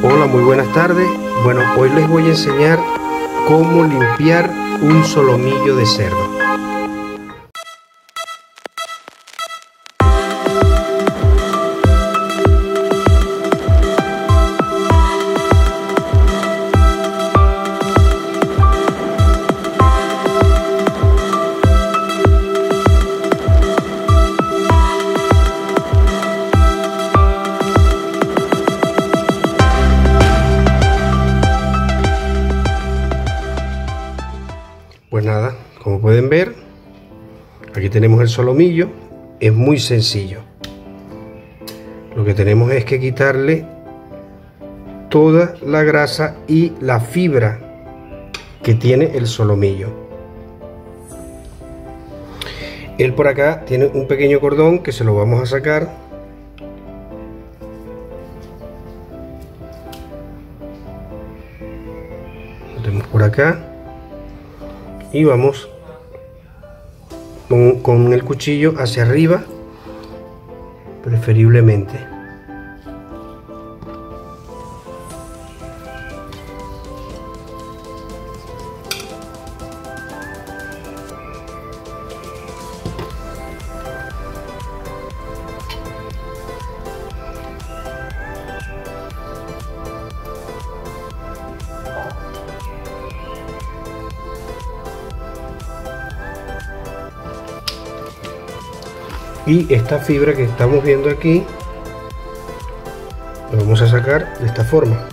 Hola, muy buenas tardes. Bueno, hoy les voy a enseñar cómo limpiar un solomillo de cerdo. Pues nada, como pueden ver, aquí tenemos el solomillo, es muy sencillo. Lo que tenemos es que quitarle toda la grasa y la fibra que tiene el solomillo. Él por acá tiene un pequeño cordón que se lo vamos a sacar. Lo tenemos por acá y vamos con, con, el cuchillo hacia arriba preferiblemente y esta fibra que estamos viendo aquí lo vamos a sacar de esta forma.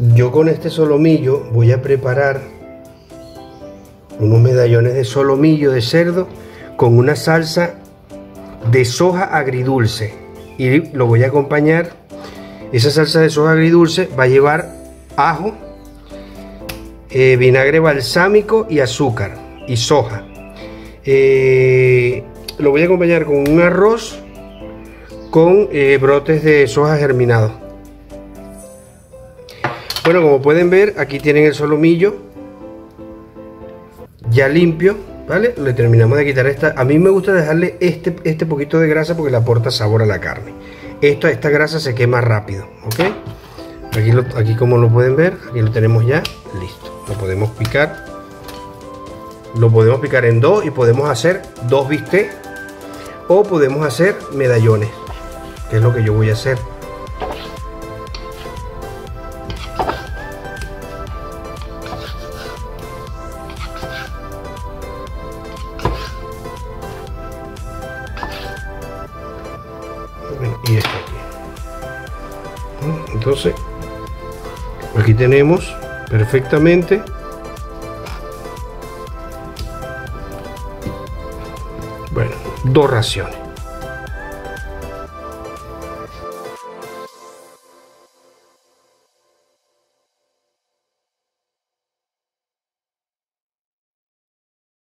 Yo con este solomillo voy a preparar unos medallones de solomillo de cerdo con una salsa de soja agridulce. Y lo voy a acompañar. Esa salsa de soja agridulce va a llevar ajo eh, vinagre balsámico y azúcar y soja. Eh, lo voy a acompañar con un arroz con eh, brotes de soja germinado. Bueno como pueden ver aquí tienen el solomillo ya limpio ¿vale? Le terminamos de quitar esta. A mí me gusta dejarle este, este poquito de grasa porque le aporta sabor a la carne. Esto, esta grasa se quema rápido, ¿ok? Aquí, aquí como lo pueden ver, aquí lo tenemos ya listo. Lo podemos picar. Lo podemos picar en dos y podemos hacer dos bistecs o podemos hacer medallones, que es lo que yo voy a hacer. Y este aquí. Entonces aquí tenemos perfectamente bueno dos raciones